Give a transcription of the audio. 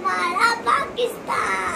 हमारा पाकिस्तान।